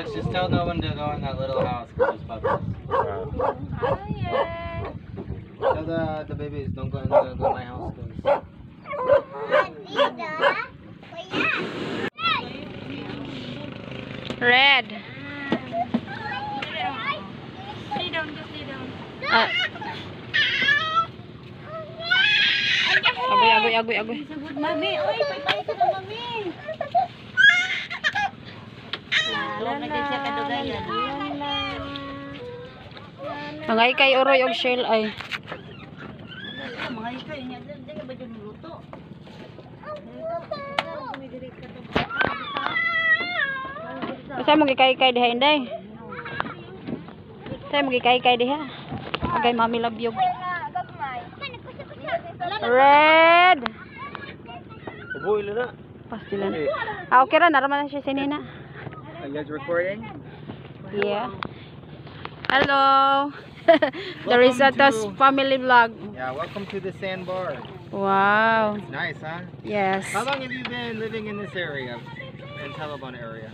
tell no one to go in that little house because there's puppies. Tell the the babies don't go in the, go in my house. 'cause- Red. Ah. Agoy, agoy, agoy, agoy. Mami, oy, pay-pay ka na, mami. Mga ikay uroy og shell ay. Mga ikaw, inya, di ka ba dyan luto? Basta mo gikay-kay diha inday. Tay mo gikay-kay diha. Agay mami labyog. Red. Na na. Pastilan. Ah, okay ra naraman na siya sinina. Are you guys recording? Yeah. Hello. the Risotto's to- family vlog. Yeah, welcome to the sandbar. Wow. Nice, huh? Yes. How long have you been living in this area, in Talabon area?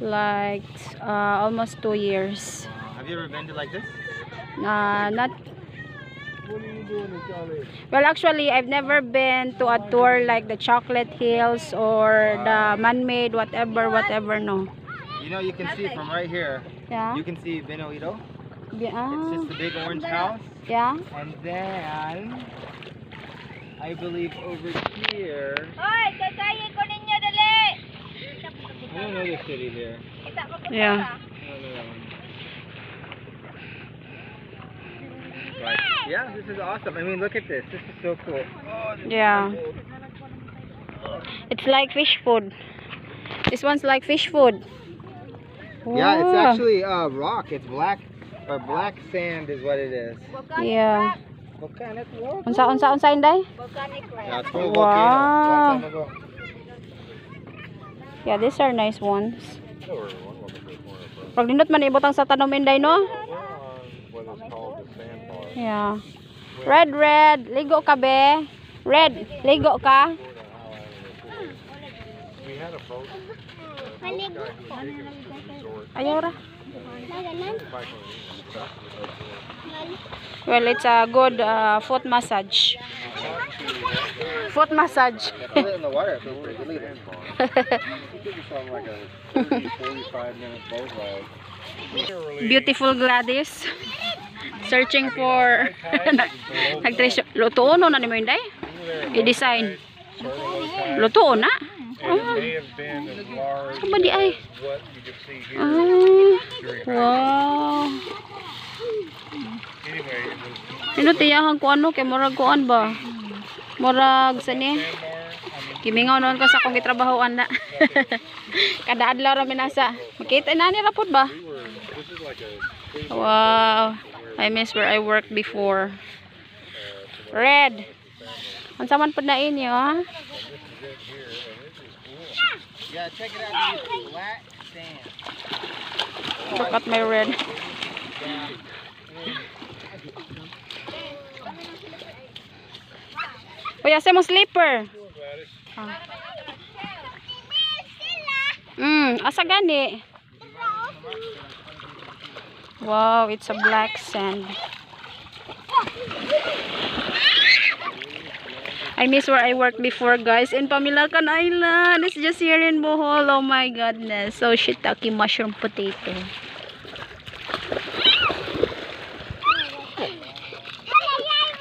Like uh, almost two years. Wow. Have you ever been to like this? Uh, not What are you doing in Charlie? Well actually I've never been to a tour like the Chocolate Hills or the man-made whatever whatever no. You know, you can see from right here. Yeah. You can see Benoito. Yeah. It's just the big orange house. Yeah. And then, I believe over here. Oy, kakayin ko ninyo, dali! I don't know the city here. Yeah. Yeah, this is awesome. I mean, look at this. This is so cool. Oh, Yeah. so cool. It's like fish food. This one's like fish food. Yeah, it's actually uh, rock. It's black or black sand is what it is. Yeah. Volcanic rock. Unsa unsa unsa inday? Volcanic rock. Yeah, it's from a Wow. volcano. Yeah, these are nice ones. Pag nindot man ibutang sa tanom inday no? Yeah. Red, red. Ligo ka be. Red, ligo ka. Ayaw ra. Well, it's a good uh, foot massage. Foot massage. Put it in the water. It's pretty good. Look at this. Give yourself like a 30, 45 minute boat ride. Beautiful Gladys. Searching for nagtresyo. Luto no na ni mo inday? I-design. Luto na. And it may have been as large Saan ba di ay? Ah, wow. Ano tiyahan ko ano kay murag kuan ba? Murag sani. sandbar. I mean, Kimingaw noon ko sa akong gitrabahoan na. Kada adlaw ra minasa. Makita na ni rapod ba? Wow. I miss where I worked before. Red. Unsa man pud na inyo ha? Yeah, check it out. Black sand. Look at my red. Uy, asa mo slipper? Ah. Mm, asa gani? Wow, it's a black sand. I miss where I worked before, guys. In Pamilacan Island. It's just here in Bohol. Oh my goodness. So, shiitake mushroom potato.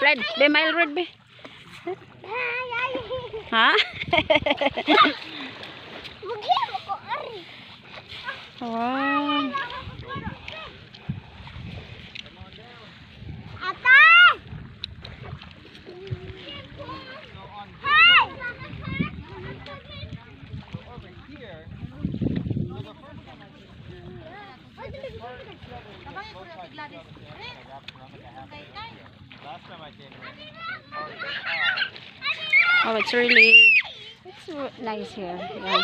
Red, be mile red be. Ha? wow. Gladys. Oh, it's really it's nice here. Yeah.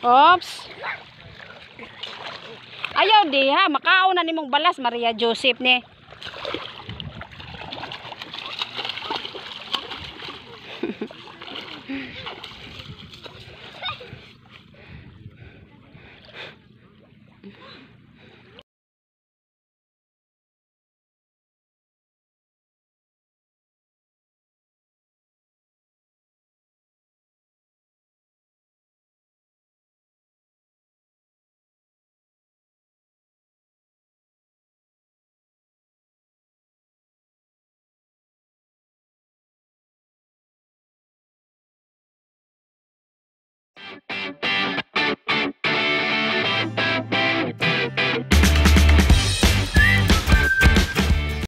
Oops. Ayaw di ha, makao na nimong balas Maria Joseph ni.